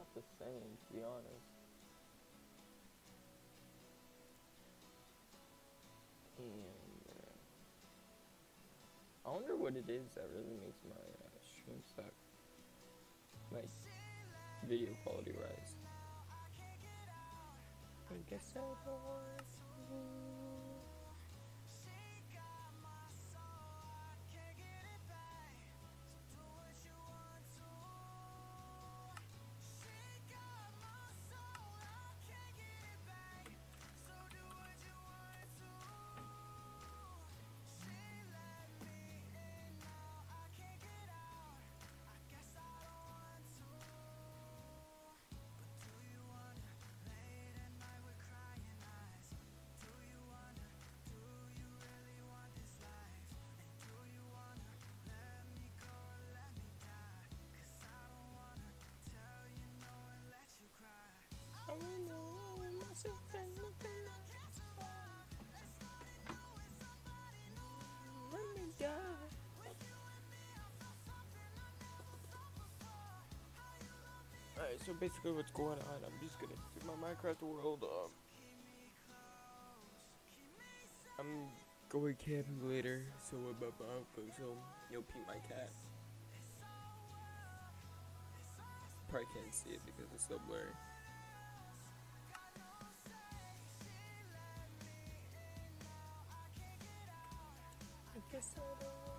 about the same, to be honest. And uh, I wonder what it is that really makes my uh, stream suck. My video quality rise. I guess I don't Alright, so basically what's going on, I'm just gonna do my Minecraft world, um, I'm going camping later, so I'm my uncle, so you'll pee my cat. Probably can't see it because it's so blurry. I guess I don't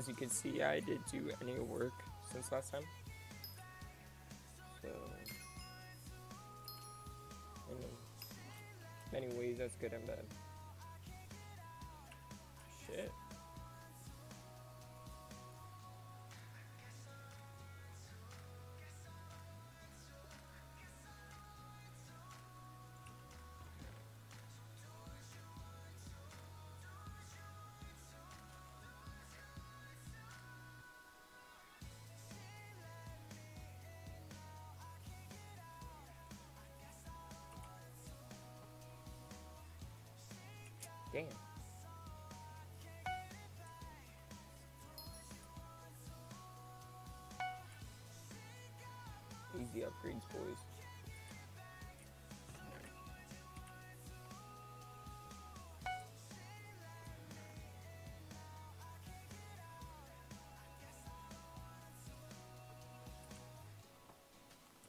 As you can see, I didn't do any work since last time. So, in many ways, that's good and bad. Easy upgrades, boys.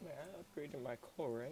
Man, I upgraded my core, right?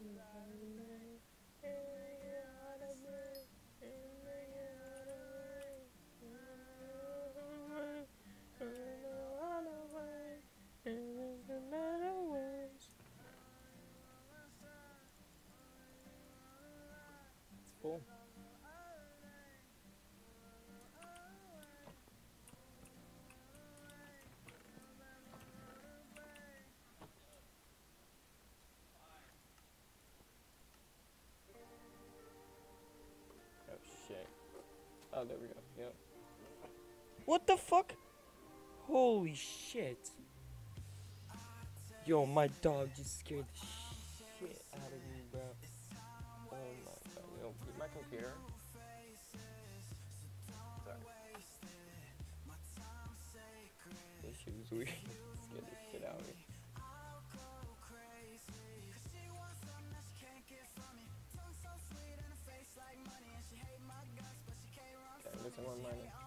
Oh, there we go. Yep. What the fuck? Holy shit. Yo, my dog just scared the shit out of me, bro. Oh my god. Yo, keep my computer. Sorry. This shit was weird. scared the shit out of me. Okay, I'm missing one minus.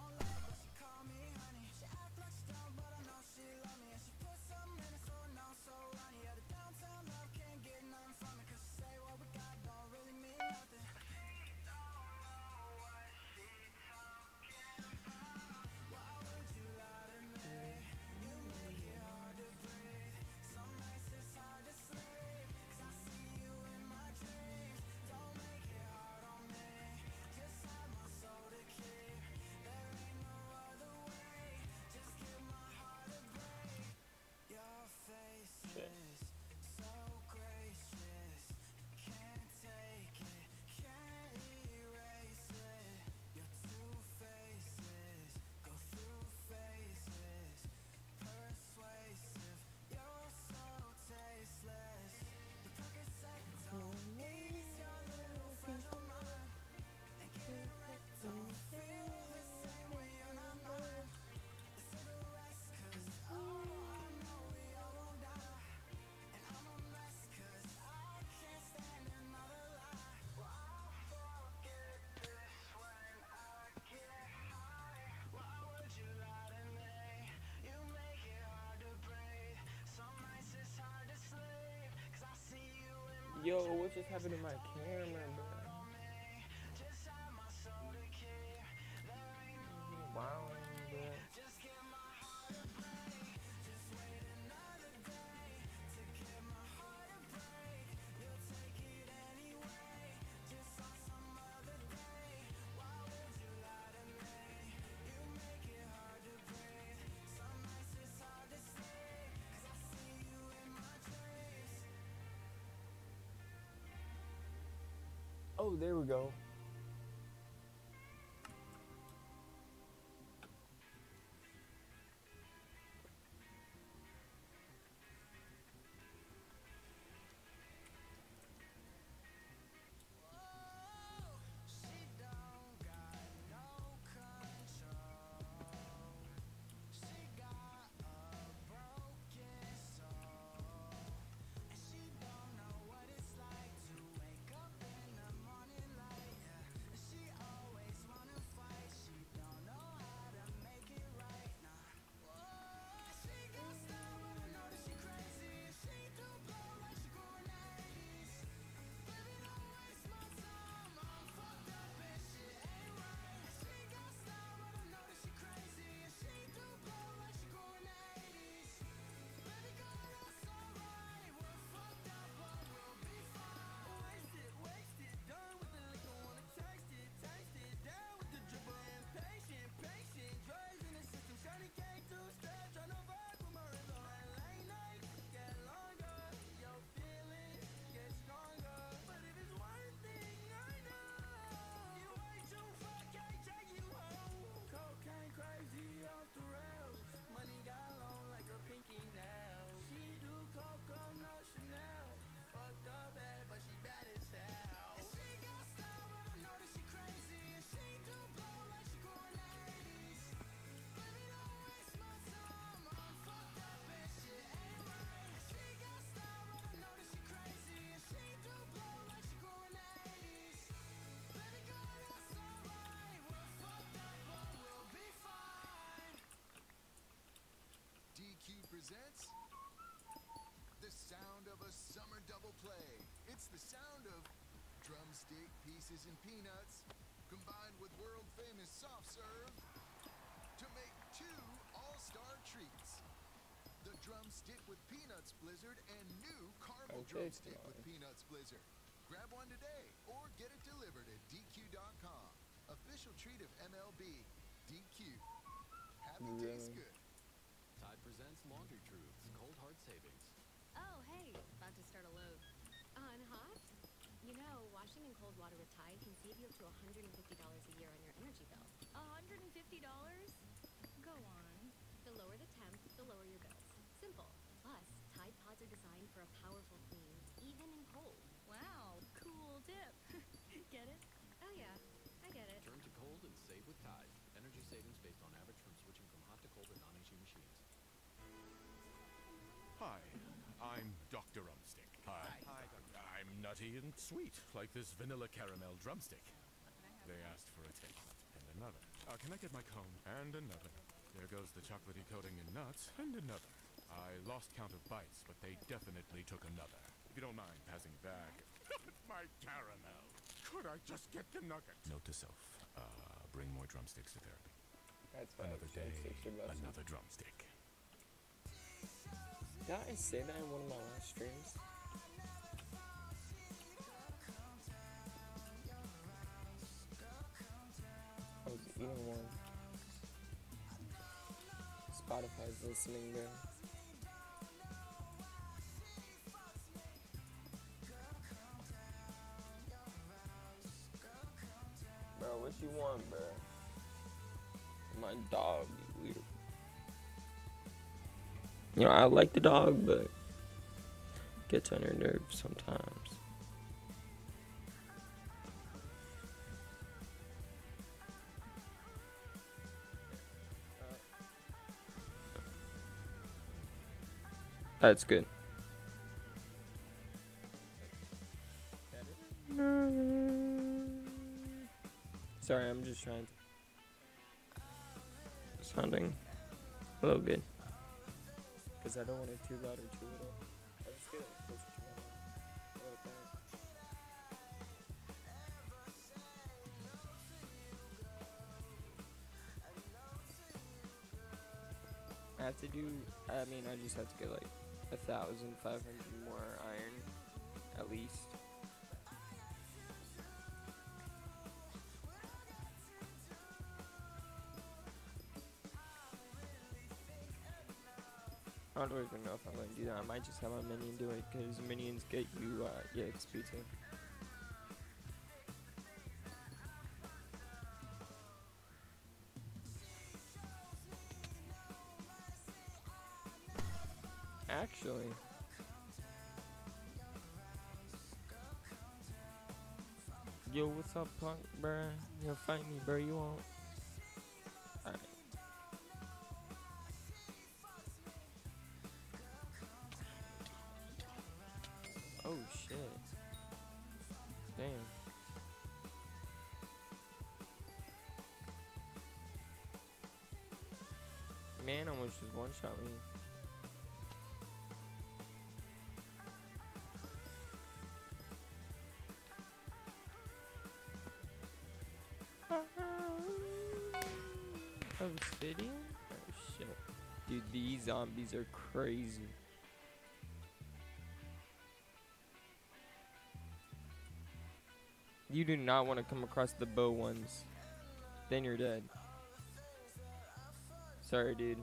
Yo, what just happened to my camera, bro? Oh, there we go. DQ presents the sound of a summer double play. It's the sound of drumstick pieces and peanuts combined with world famous soft serve to make two all-star treats. The drumstick with peanuts blizzard and new caramel Okay, drumstick with peanuts blizzard. Grab one today or get it delivered at DQ.com. Official treat of MLB. DQ. Happy Really? good. Tide presents Laundry Truths, Cold Hard Savings. Oh, hey, about to start a load. On hot? You know, washing in cold water with Tide can save you up to $150 a year on your energy bill. $150? Go on. The lower the temp, the lower your bills. Simple. Plus, Tide Pods are designed for a powerful clean, even in cold. Wow, cool tip. get it? Oh, yeah, I get it. Turn to cold and save with Tide. Energy savings based on average from switching from hot to cold and non-AC machines. Hi, I'm Drumstick. Hi. I'm nutty and sweet, like this vanilla caramel drumstick. They asked for a taste, and another. Uh, can I get my cone? And another. There goes the chocolatey coating in nuts, and another. I lost count of bites, but they definitely took another. If you don't mind passing back. my caramel. Could I just get the nugget? Note to self, uh, bring more drumsticks to therapy. That's fine. Another day, Drumsticks are busted. another drumstick. Did I say that in one of my last streams? I was eating one. Spotify's listening, bro. Bro, what you want, bro? My dog, you know, I like the dog, but gets on your nerves sometimes. That's good. Sorry, I'm just trying to sounding a little good because I don't want it too loud or too little. I just get it closer to my I have to do, I mean, I just have to get like a thousand five hundred more iron at least. I don't even know if I'm gonna do that. I might just have my minion do it because minions get you uh, yeah XP too. Actually. Yo, what's up, punk, bruh? You fight me, bro. You won't. Just one shot me. Oh, Obsidian? Oh shit. Dude, these zombies are crazy. You do not want to come across the bow ones. Then you're dead. Sorry, dude.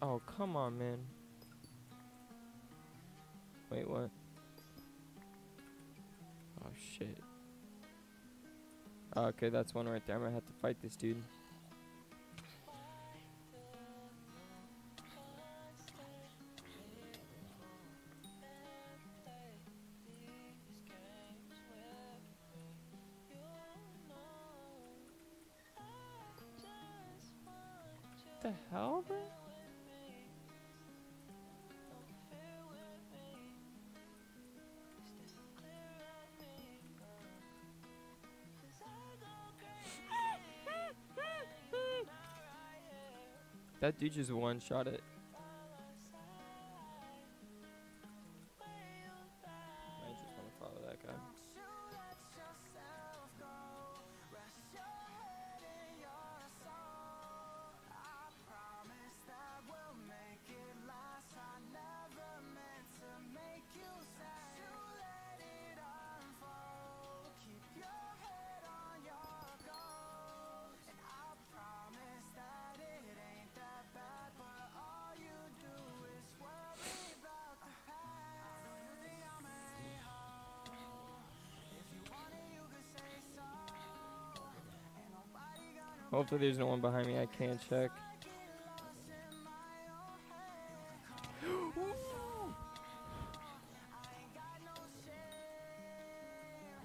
Oh, come on, man. Wait, what? Oh, shit. Okay, that's one right there. I'm gonna have to fight this dude. That dude just one shot it. Hopefully there's no one behind me I can't check.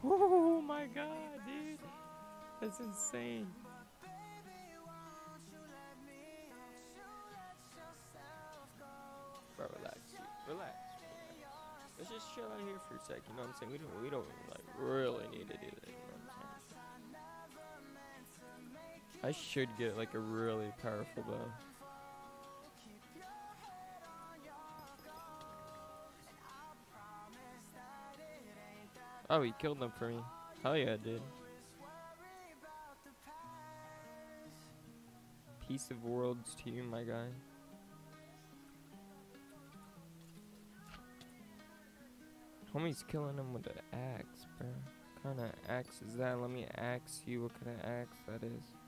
oh my god, dude. That's insane. Bro, relax. Relax. relax. Let's just chill out here for a sec, you know what I'm saying? We don't we don't like really need to do that, I should get like a really powerful bow. Oh, he killed them for me. Hell yeah, dude. Peace of worlds to you, my guy. Homie's killing him with an axe, bro. What kind of axe is that? Let me ask you what kind of axe that is.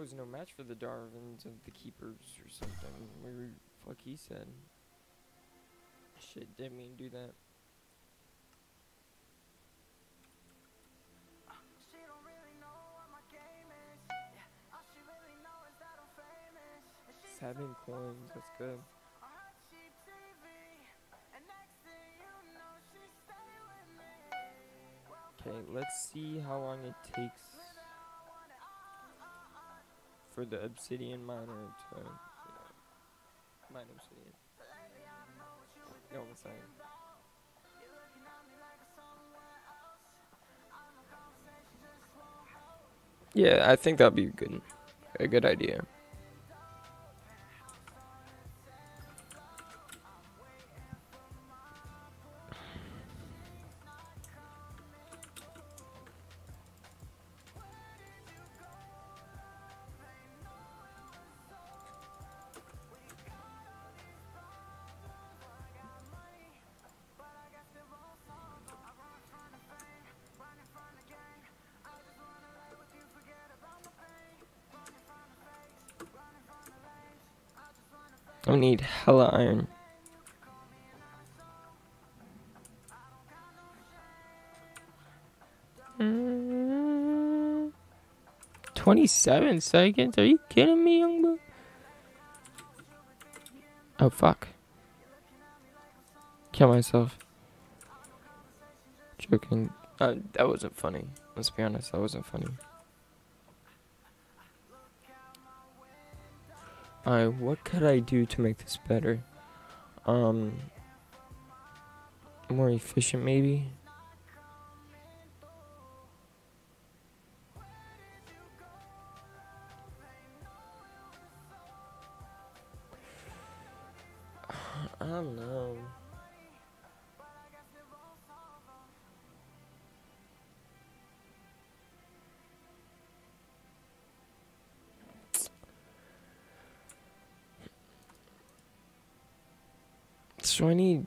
Was no match for the Darwins of the Keepers or something. Where fuck he said. Shit, didn't mean to do that. Seven coins, that's good. Okay, let's see how long it takes for the obsidian miner to uh, you know, mine obsidian. You know what I'm saying? Yeah, I think that'd be good. A good idea. Need hella iron. Mm, 27 seconds? Are you kidding me, young boy? Oh, fuck. Kill myself. Joking. Uh, that wasn't funny. Let's be honest, that wasn't funny. What could I do to make this better? Um, more efficient, maybe? So I need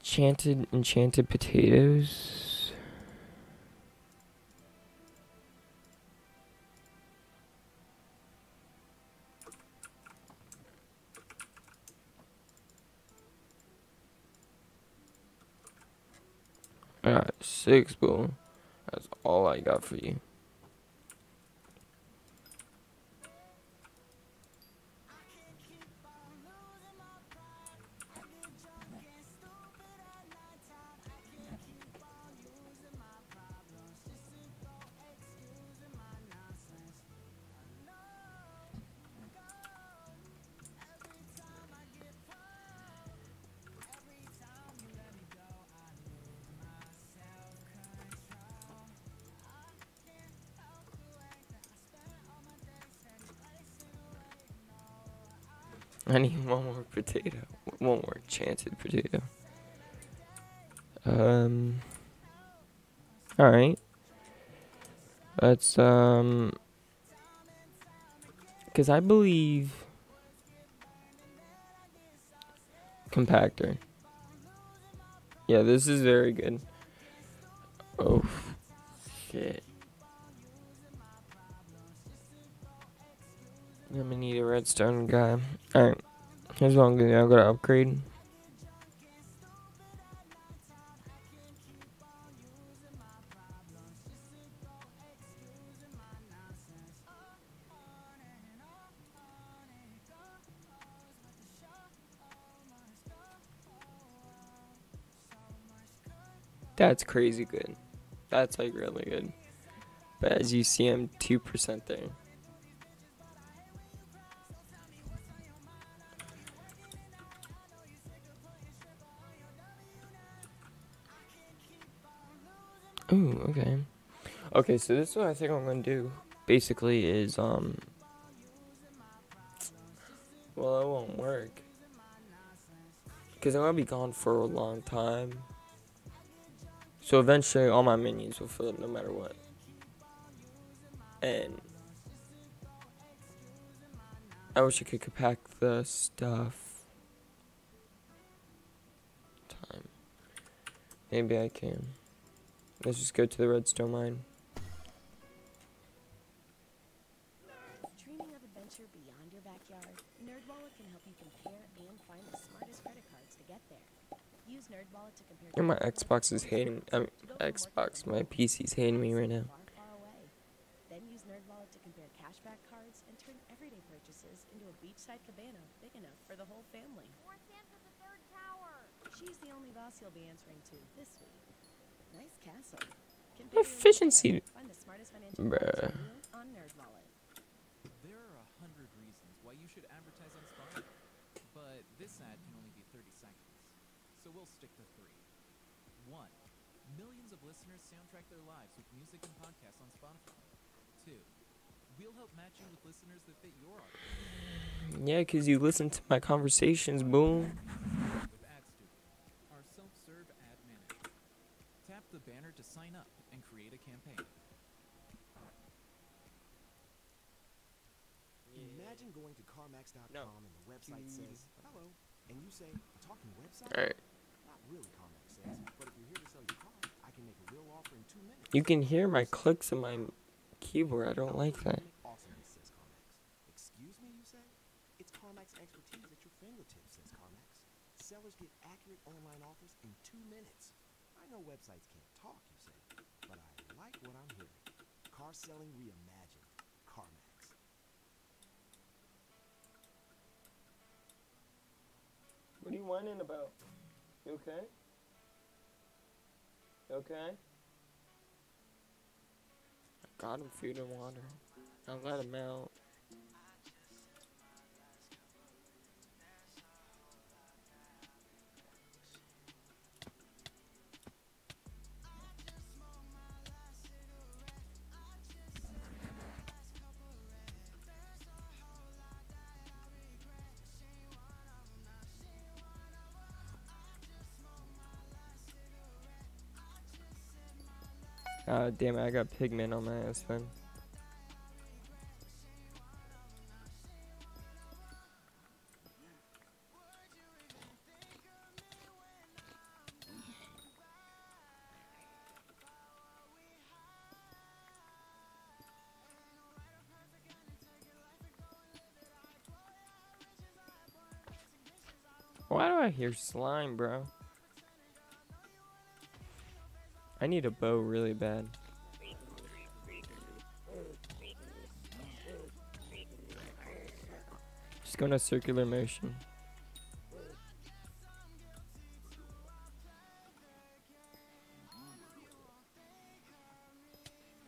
enchanted enchanted potatoes. Got six, boom. That's all I got for you. Potato. One more enchanted potato. Um. Alright. Let's, um. Because I believe. Compactor. Yeah, this is very good. Oh, shit. I'm gonna need a redstone guy. Alright. I'm gonna do. I'm gonna upgrade. That's crazy good. That's like really good. But as you see, I'm 2% there. Ooh, okay. Okay, so this is what I think I'm gonna do. Basically, is um. Well, it won't work. Because I'm gonna be gone for a long time. So eventually, all my minions will fill up no matter what. And. I wish I could compact the stuff. Time. Maybe I can. Let's just go to the redstone mine. Dreaming of adventure beyond your backyard? NerdWallet can help you compare and find the smartest credit cards to get there. Use NerdWallet to compare. Yeah, my Xbox is hating. I mean, to go from more Xbox, my convenient PC's hating me right now. far, far away. Then use NerdWallet to compare cashback cards and turn everyday purchases into a beachside cabana big enough for the whole family. She's the only boss you'll be answering to this week. Nice castle. Efficiency. weekend. Find the smartest financial Bruh. products you need on NerdWallet. There are a hundred reasons why you should advertise on Spotify, but this ad can only be 30 seconds. So we'll stick to three. One, millions of listeners soundtrack their lives with music and podcasts on Spotify. Two, we'll help match you with listeners that fit your audience Yeah, because you listen to my conversations, boom. Tap the banner to sign up and create a campaign. Imagine going to CarMax.com No. and the website mm. says, hello, and you say, talking website? Alright. Not really, CarMax says, but if you're here to sell your car, I can make a real offer in two minutes. You can hear my clicks in my keyboard. I don't like that. Awesomeness, says CarMax. Excuse me, you say? It's CarMax expertise at your fingertips. great online offers in two minutes. I know websites can't talk, you say, but I like what I'm hearing. Car selling reimagined. CarMax. What are you whining about? You okay? You okay? I got him food and water. I'll let him out. Ah, damn it, I got pigment on my ass then. Why do I hear slime, bro? I need a bow really bad. Just go in a circular motion.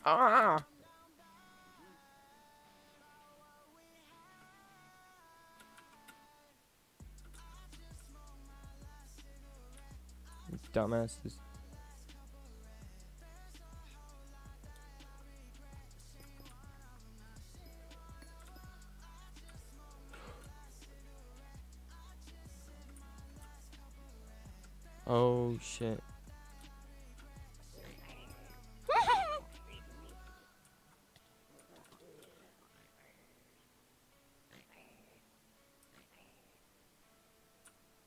Ah! Dumbasses. Shit.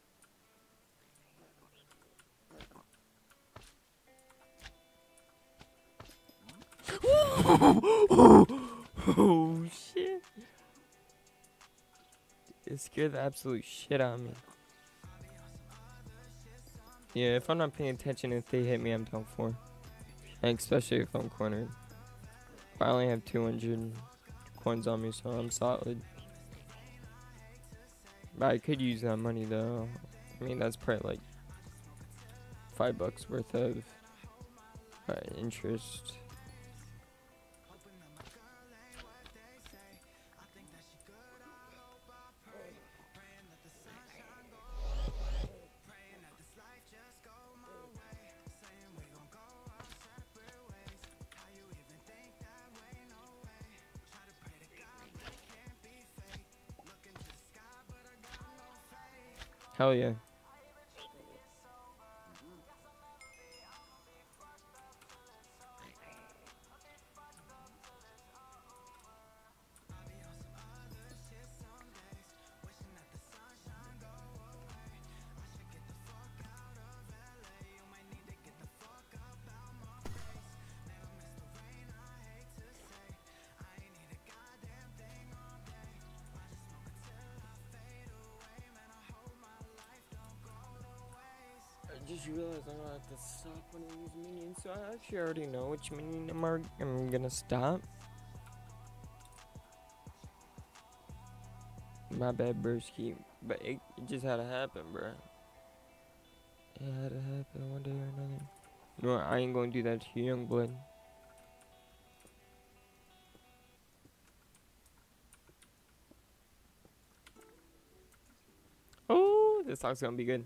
oh shit. It scared the absolute shit out of me. Yeah, if I'm not paying attention, if they hit me, I'm down for. And especially if I'm cornered. I only have 200 coins on me, so I'm solid. But I could use that money though. I mean, that's probably like five bucks worth of uh, interest. Hell yeah. To stop one of these minions, so I actually already know which minion I'm, I'm gonna stop. My bad, Broski, but it, it just had to happen, bro. It had to happen one day or another. No, I ain't gonna do that to you, young blood. Oh, this song's gonna be good.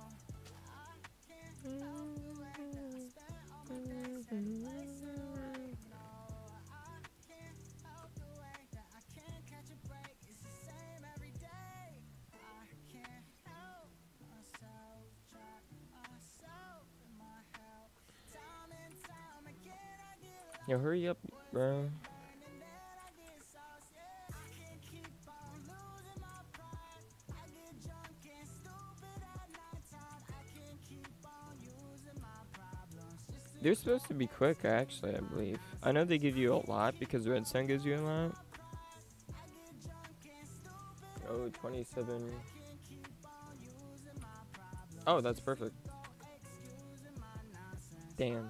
Yo, hurry up, bro. They're supposed to be quick, actually, I believe. I know they give you a lot because redstone gives you a lot. Oh, 27. Oh, that's perfect. Damn.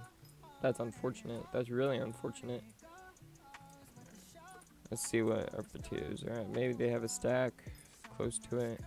That's unfortunate. That's really unfortunate. Let's see what our potatoes are at. Maybe they have a stack close to it.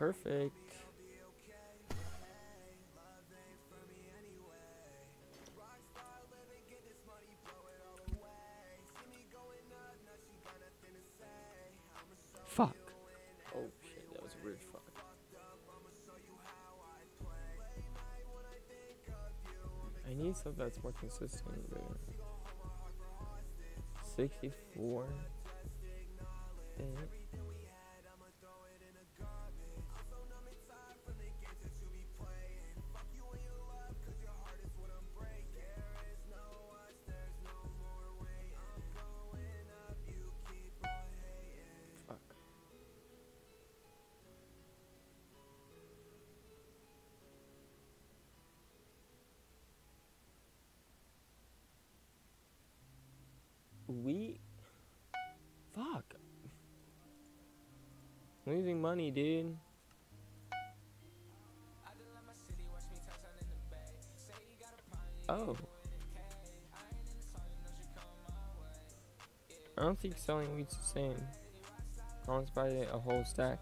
Perfect. Fuck. Oh shit, that was a weird fuck. I need something that's more consistent, dude. 64. Damn. We. Fuck. Losing money, dude. Oh. I don't think selling weed's the same. To buy a whole stack.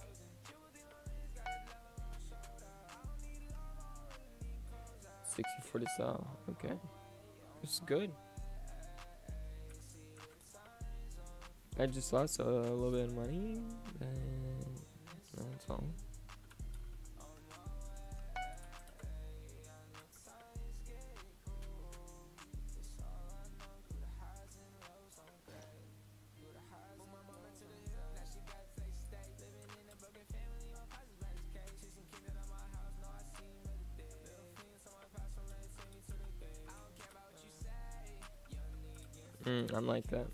Sixty-four to sell. Okay, is good. I just lost a, little bit of money, and that's all. Mm, I'm like that.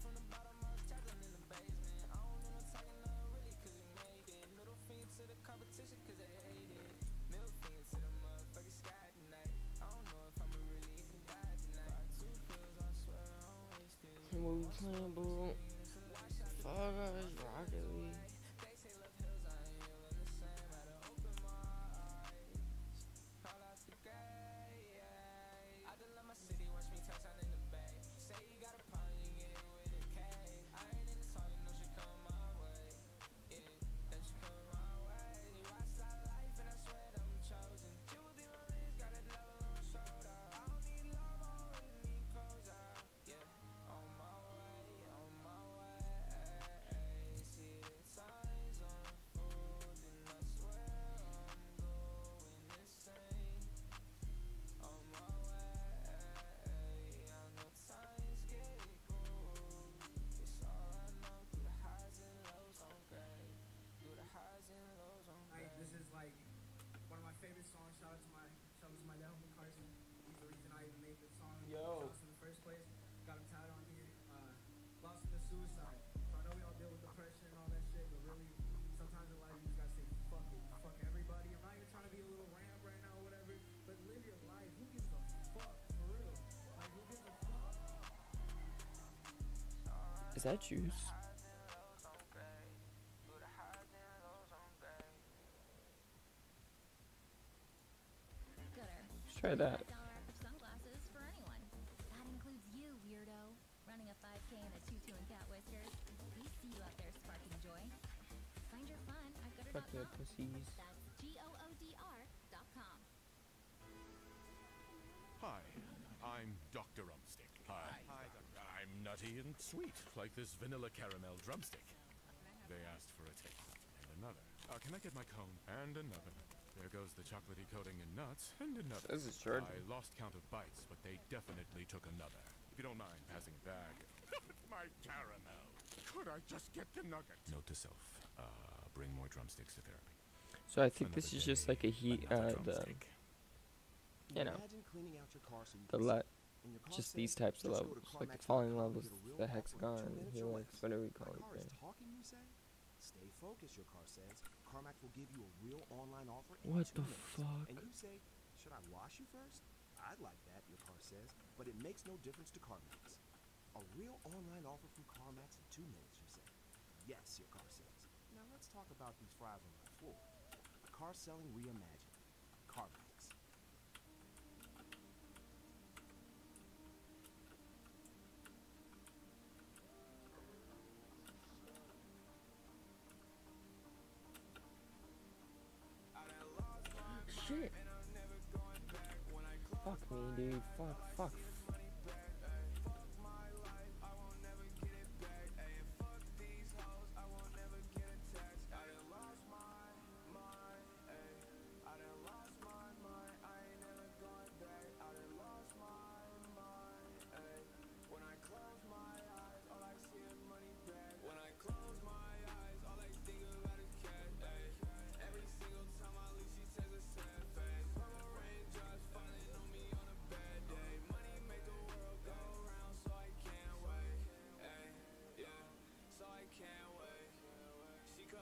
That juice? Let's try that. Sweet, like this vanilla caramel drumstick. They asked for a taste. And another. Uh, can I get my cone? And another. There goes the chocolatey coating in nuts. And another. This is Jordan. I lost count of bites, but they definitely took another. If you don't mind passing it back. my caramel. Could I just get the nugget? Note to self. Uh, bring more drumsticks to therapy. So I think this Another is just like a heat, another uh, the, you know, Imagine cleaning out your car so you the can let, see. And your car just these types of levels, like the falling levels, the offer in two hexagon, helix, whatever you call it. thing. talking, you say? Stay focused, your car says. CarMax will give you a real online offer What the fuck? And you say, should I wash you first? I'd like that, your car says. But it makes no difference to CarMax. A real online offer from CarMax in two minutes, you say. Yes, your car says. Now let's talk about these fries on my floor. Car selling reimagined. CarMax. Shit. Fuck me, dude. Fuck, fuck.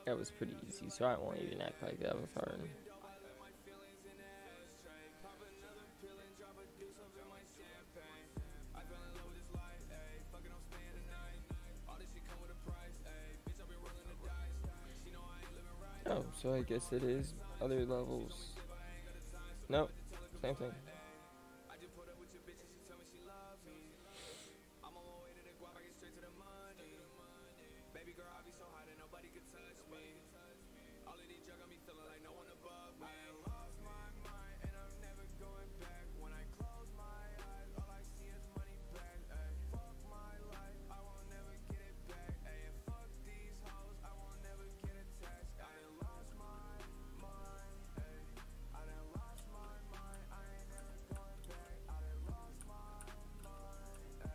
That was pretty easy, so I won't even act like that was hard. Oh, so I guess it is other levels. Nope, same thing.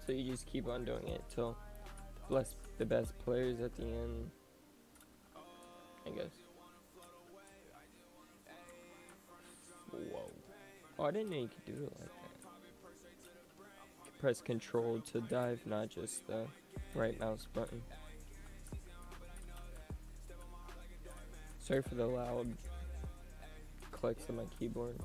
So you just keep on doing it till the bless the best players at the end. I guess. Whoa. Oh, I didn't know you could do it like that. Press control to dive, not just the right mouse button. Sorry for the loud clicks on my keyboard.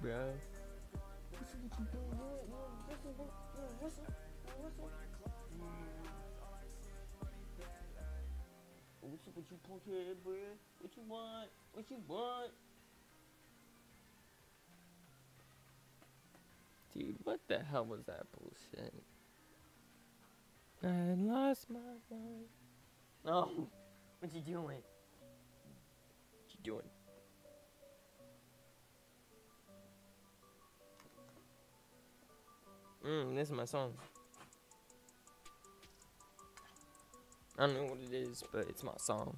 Bro. What you, what you punk head, bro? What you want? What you want? Dude, what the hell was that bullshit? I lost my mind. No, what you doing? What you doing? Mmm, this is my song. I don't know what it is, but it's my song.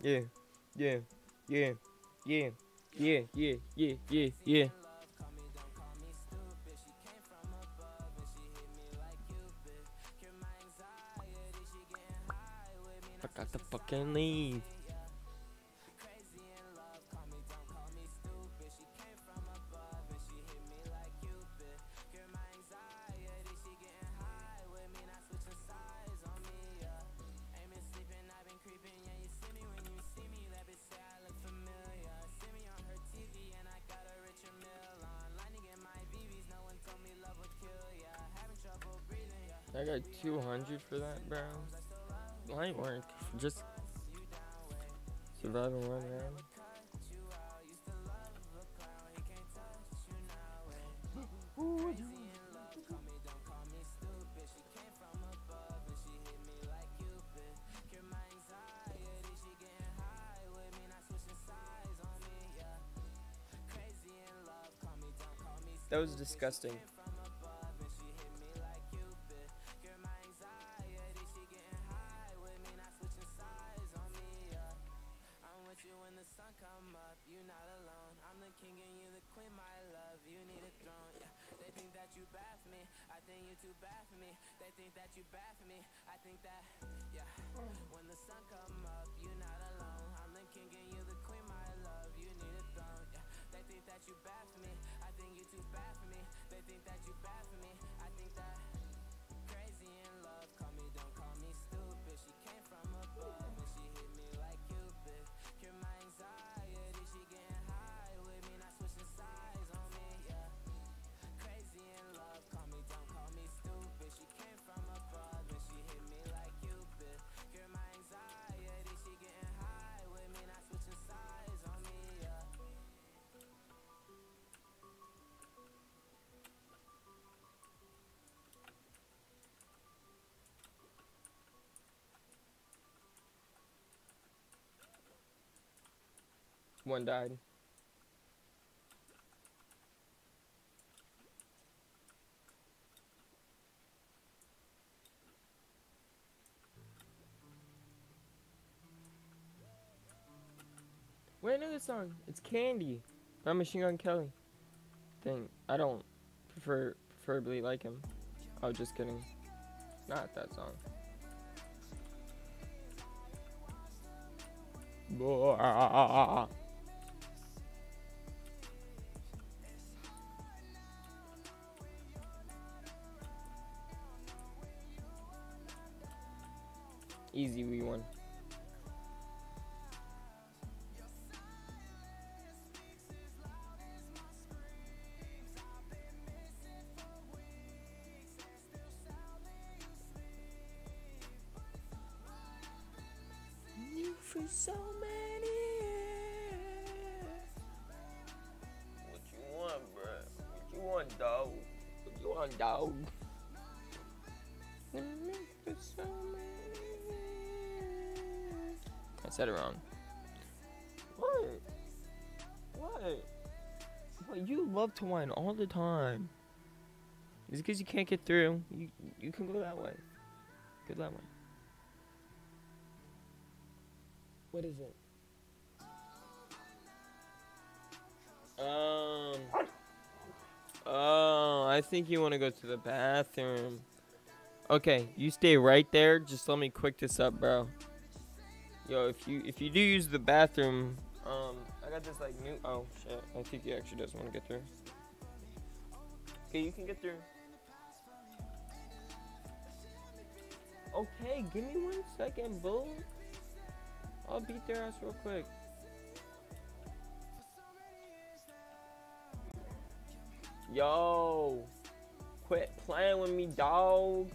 Yeah, yeah, yeah, yeah, yeah, yeah, yeah, yeah, yeah. I got to fucking leave. 200 for that, bro. Light work. Just surviving one round. That was disgusting. think you too bad for me. They think that you bad for me. I think that, yeah. When the sun come up, you're not alone. I'm the king and you're the queen, my love. You need a throne. Yeah. They think that you bad for me. I think you too bad for me. They think that you bad for me. I One died. Wait, another song. It's Candy by Machine Gun Kelly. Thing. I don't prefer preferably like him. Oh, just kidding. Not that song. Boah. Easy we won. For so many years. What you want, bruh? What you want, dog? What you want, dog? Said it wrong. What? What? You love to whine all the time. Is it because you can't get through? You you can go that way. Go that way. What is it? Um. Oh, I think you want to go to the bathroom. Okay, you stay right there. Just let me quick this up, bro. Yo, if you if you do use the bathroom, um, I got this like new. Oh shit, I think he actually doesn't want to get through. Okay, you can get through. Okay, give me one second, bull. I'll beat their ass real quick. Yo, quit playing with me, dog.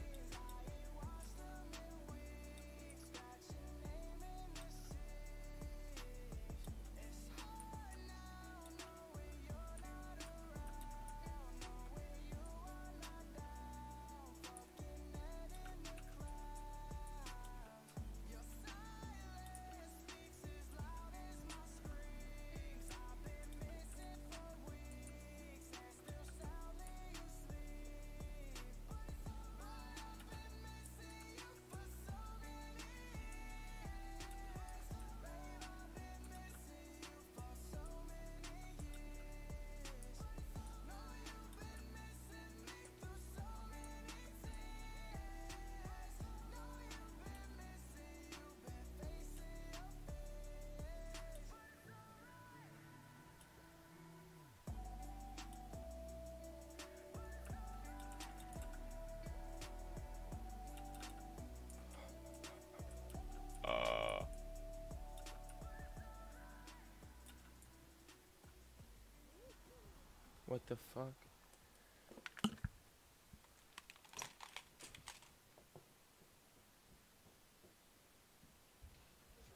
The fuck?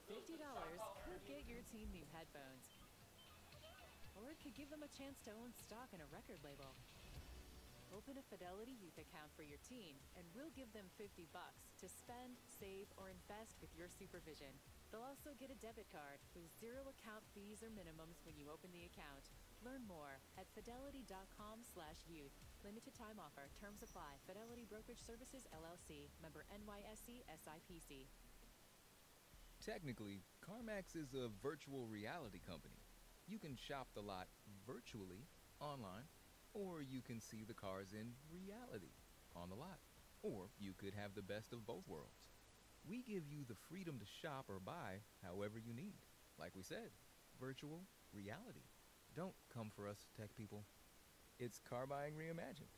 Fifty dollars could get your team new headphones. Or it could give them a chance to own stock in a record label. Open a Fidelity Youth account for your team, and we'll give them 50 bucks to spend, save, or invest with your supervision. They'll also get a debit card with zero account fees or minimums when you open the account. Learn more at fidelity.com slash youth. Limited time offer. Terms apply. Fidelity Brokerage Services, LLC. Member NYSE SIPC. Technically, CarMax is a virtual reality company. You can shop the lot virtually online, or you can see the cars in reality on the lot. Or you could have the best of both worlds. We give you the freedom to shop or buy however you need. Like we said, virtual reality. Don't come for us, tech people. It's car buying reimagined.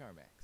CarMax.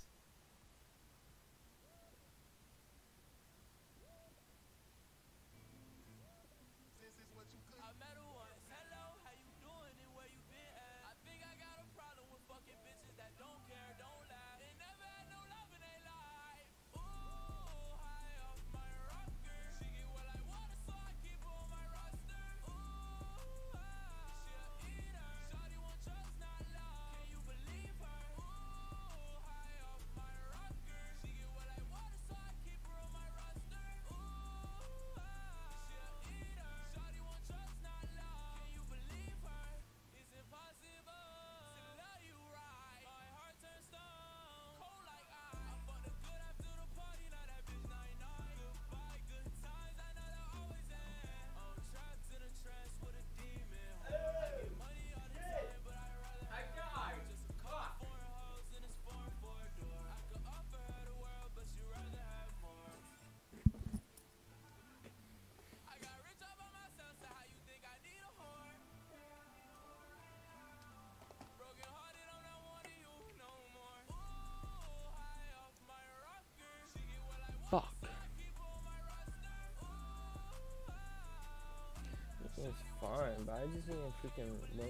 I just need a freaking loan.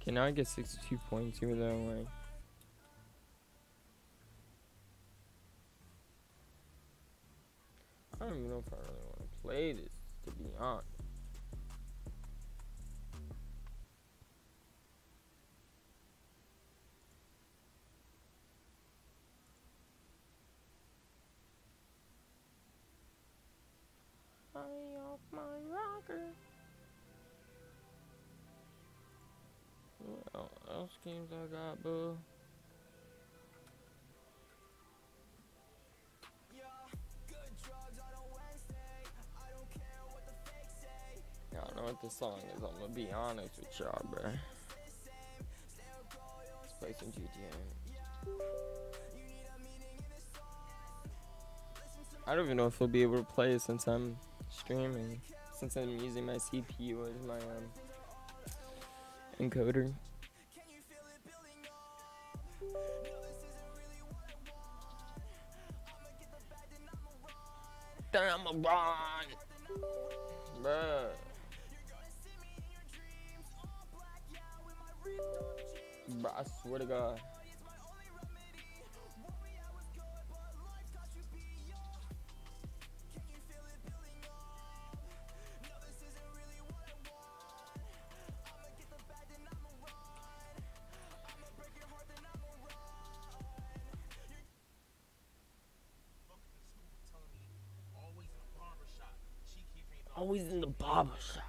Okay, now I get 62 points even though like I don't even know if I really want to play this, to be honest. I got, boo? Don't know what the song is. I'm gonna be honest with y'all, bro. Let's play some GTA. I don't even know if I'll be able to play it since I'm streaming. Since I'm using my CPU as my um, encoder. Then I'm a run. Bruh. Bruh, I swear to God. Always in the barber shop.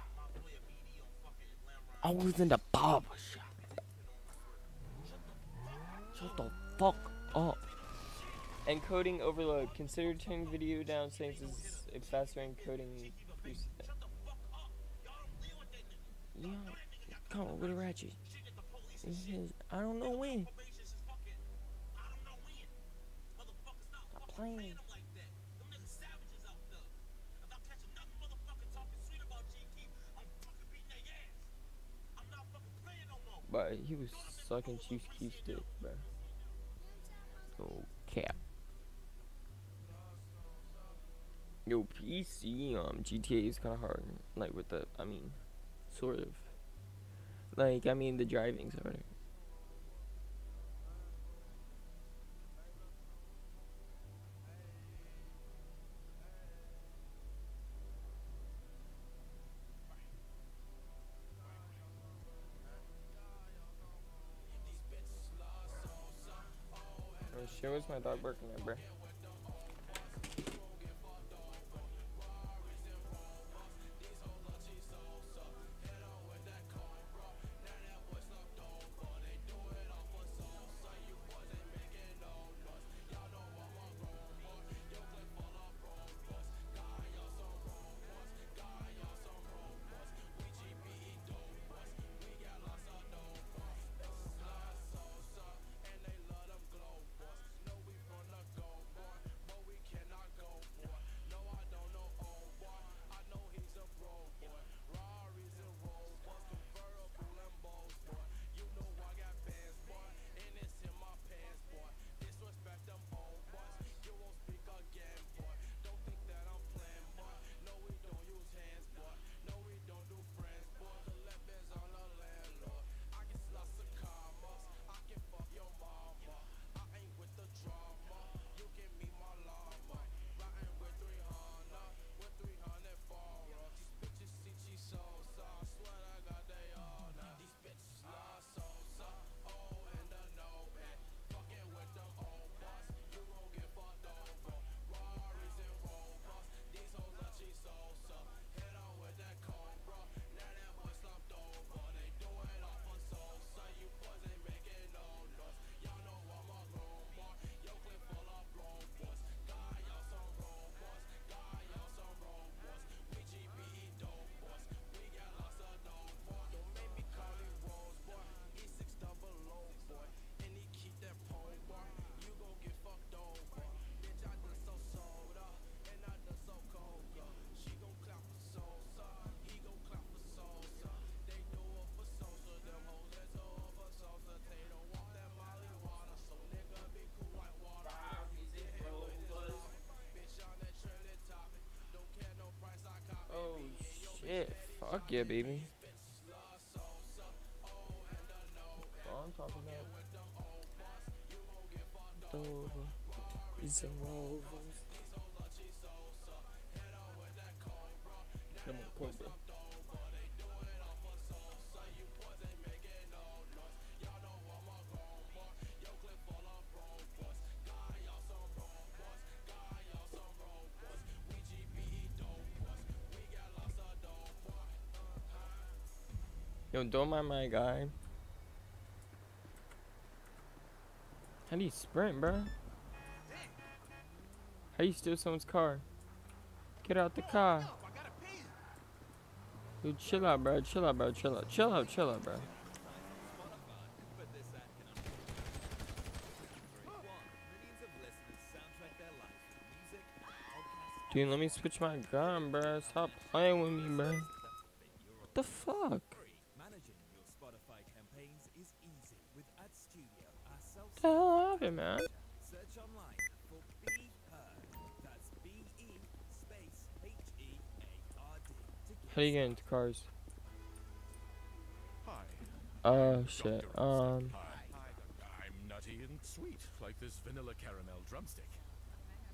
Always in the barber shop. Shut the fuck up. Encoding overload. Consider turning video down settings is a faster encoding preset. Yeah, come on with a ratchet. He I don't know when. Stop playing. But he was sucking Chief's Keef's dick, bro. Oh, cap. Yo, PC um GTA is kind of hard. Like with the, I mean, sort of. Like I mean, the driving's harder. Oh my dog barking at, bro? Yeah, baby. Yo, don't mind my guy. How do you sprint, bro? How you steal someone's car? Get out the car. Dude, chill out, bro. Chill out, bro. Chill out. Chill out, chill out, bro. Dude, let me switch my gun, bro. Stop playing with me, bro. What the fuck? E A R D to get How do you get into cars? Hi. Oh shit. Um. Hi. I'm nutty and sweet, like this vanilla caramel drumstick.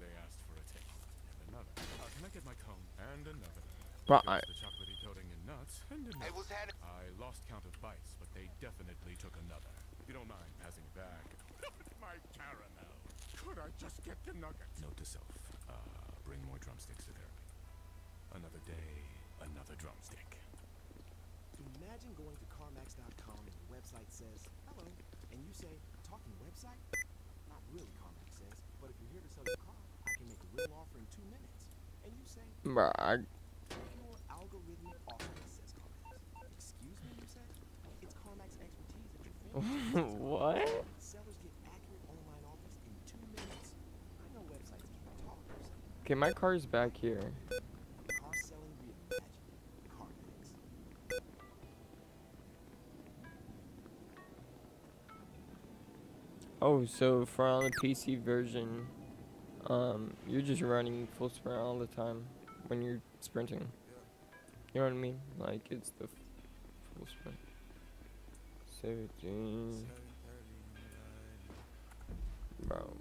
They asked for a taste and another. Uh, can I get my cone and another? Bro, Here's I- the chocolatey coating in nuts and another. Hey, what's happening? I lost count of bites, but they definitely took another. If you don't mind passing it back. My I just get the nuggets? Note to self. Uh, bring more drumsticks to therapy. Another day, another drumstick. Imagine going to CarMax.com and the website says, hello, and you say, talking website? Not really, CarMax says, but if you're here to sell your car, I can make a real offer in two minutes. And you say, Bro, pure algorithmic offer, says CarMax. Excuse me, you say? It's CarMax expertise at your fingertips. what? Sellers get accurate online offers in two minutes. I know websites can't talk, you say. Okay, my back here. Car selling reimagined. CarMax. Oh, so for on the PC version, um, you're just running full sprint all the time when you're sprinting. You know what I mean? Like it's the full sprint. Seventeen. Bro. Bro,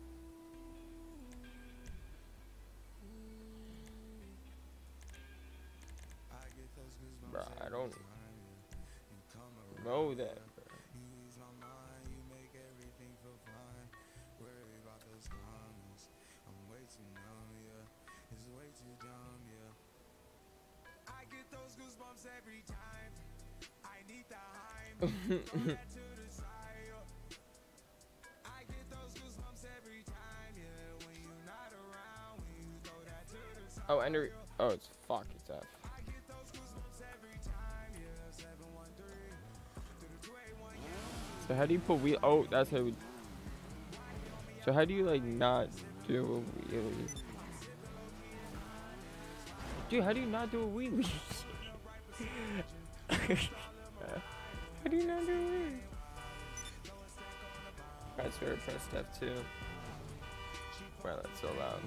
So how do you put wheel? Oh, that's how. We, so how do you like not do a wheelie? Dude, how do you not do a wheelie? how do you not do a wheelie? I swear, press F two. Wow, that's so loud.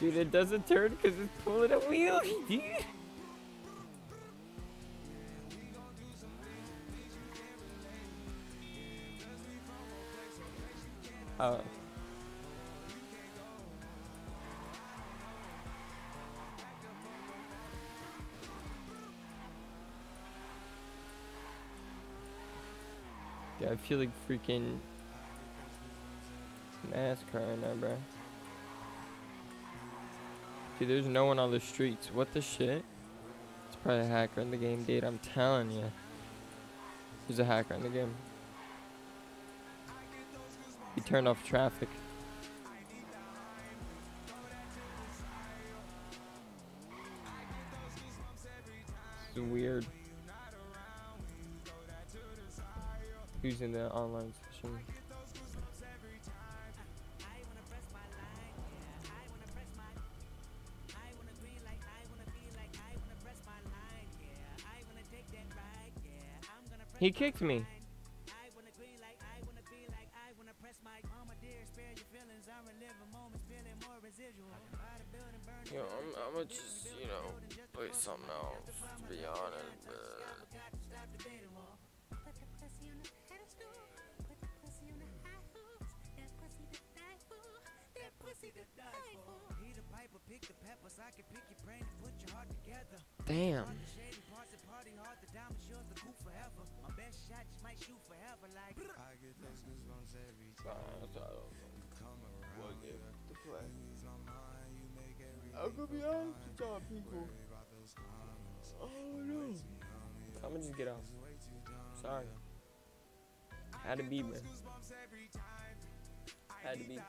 Dude, it doesn't turn because it's pulling a oh. dude. Oh. Yeah, I feel like freaking NASCAR now, bro. Dude, there's no one on the streets. What the shit? It's probably a hacker in the game, dude. I'm telling you. There's a hacker in the game. He turned off traffic. It's weird. Who's in the online session? He kicked me. Had to be, man. Had to be.